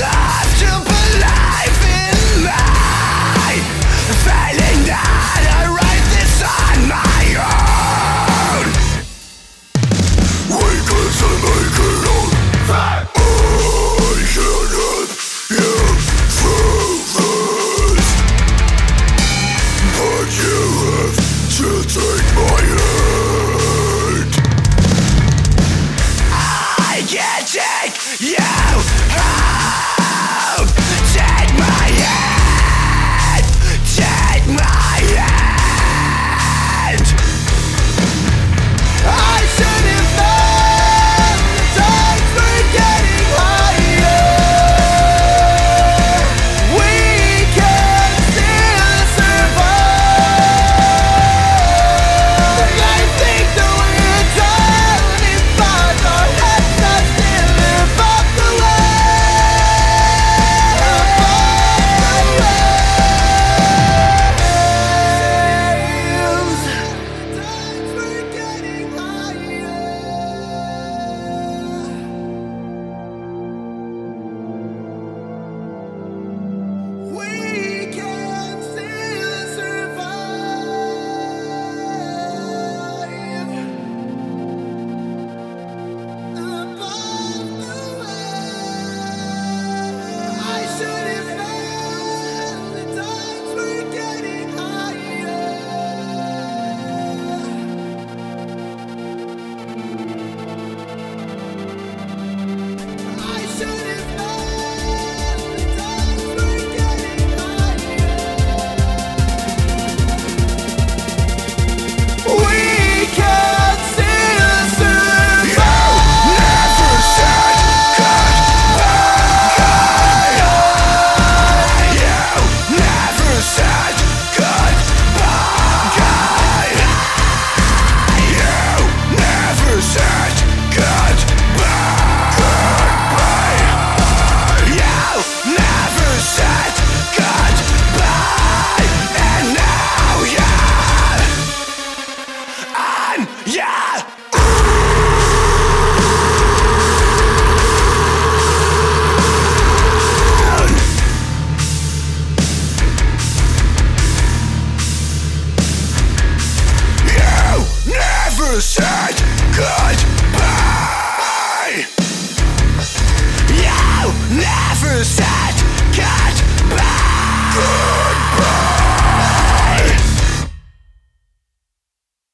die